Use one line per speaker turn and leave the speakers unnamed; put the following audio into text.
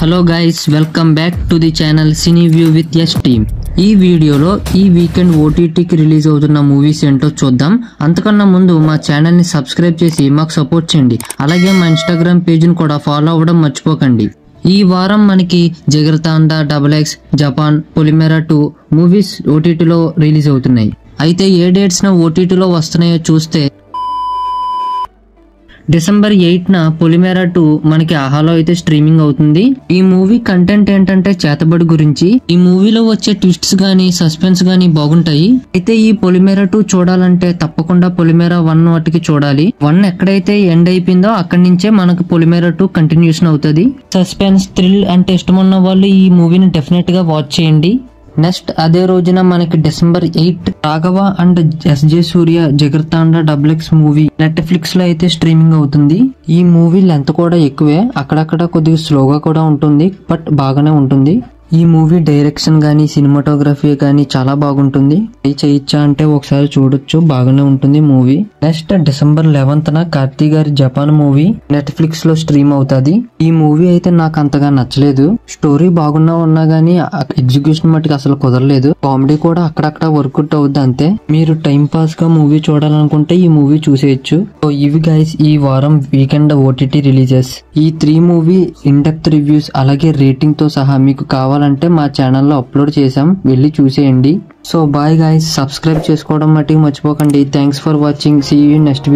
Hello guys welcome back to the channel cine view with S team ఈ వీడియోలో ఈ weekend ఓటీటీకి release అవుతున్న మూవీస్ ఏంటో చూద్దాం. అంతకన్నా ముందు మా ఛానల్ని సబ్స్క్రైబ్ చేసి మాకు సపోర్ట్ చేయండి. అలాగే మా ఇన్స్టాగ్రామ్ పేజ్ని కూడా ఫాలో అవ్వడం మర్చిపోకండి. ఈ వారం మనకి Jigarthanda double X Japan Polimera two movies ఓటీటీలో రిలీజ్ అవుతున్నాయి. అయితే ఏ డేట్స్న ఓటీటీలో వస్తున్నాయో చూస్తే డిసెంబర్ ఎయిట్ న పొలిమేరా టూ మనకి ఆహాలో అయితే స్ట్రీమింగ్ అవుతుంది. ఈ మూవీ కంటెంట్ ఏంటంటే చేతబడి గురించి. ఈ మూవీలో వచ్చే ట్విస్ట్స్ గానీ సస్పెన్స్ గానీ బాగుంటాయి. అయితే ఈ పొలిమేరా టూ చూడాలంటే తప్పకుండా పొలిమేరా వన్ వాటికి చూడాలి. వన్ ఎక్కడైతే ఎండ్ అయిపోయిందో అక్కడి నుంచే మనకు పొలిమేరా టూ కంటిన్యూషన్ అవుతుంది. సస్పెన్స్ థ్రిల్ అంటే ఇష్టమున్న వాళ్ళు ఈ మూవీని డెఫినెట్గా వాచ్ చేయండి. నెక్స్ట్ అదే రోజున మనకి December eight Raghava and S J Suryah Jigarthanda double X movie నెట్ఫ్లిక్స్లో అయితే స్ట్రీమింగ్ అవుతుంది. ఈ మూవీ లెంత్ కూడా ఎక్కువే. అక్కడక్కడ కొద్దిగా స్లోగా కూడా ఉంటుంది బట్ బాగానే ఉంటుంది. ఈ మూవీ డైరెక్షన్ కానీ సినిమాటోగ్రఫీ కానీ చాలా బాగుంటుంది. ట్రై చేయొచ్చా అంటే ఒకసారి చూడొచ్చు బాగానే ఉంటుంది మూవీ. నెక్స్ట్ డిసెంబర్ లెవెన్త్ న కార్తీ గారి జపాన్ మూవీ నెట్ఫ్లిక్స్లో స్ట్రీమ్ అవుతుంది. ఈ మూవీ అయితే నాకు అంతగా నచ్చలేదు. స్టోరీ బాగున్నా ఉన్నా గానీ ఎగ్జిక్యూషన్ మట్టుకు అసలు కుదరలేదు. కామెడీ కూడా అక్కడక్కడ వర్కౌట్ అవుద్ది అంతే. మీరు టైం పాస్గా మూవీ చూడాలనుకుంటే ఈ మూవీ చూసేయచ్చు. సో ఇవి గైస్ ఈ వారం వీకెండ్ ఓటీటీ రిలీజెస్. ఈ three movie in depth reviews అలాగే రేటింగ్తో సహా మీకు కావాలి కావాలంటే మా ఛానల్లో అప్లోడ్ చేసాం వెళ్ళి చూసేయండి. సో బాయ్ గైస్ సబ్స్క్రైబ్ చేసుకోవడం మట్టుకు మర్చిపోకండి. Thanks for watching see you next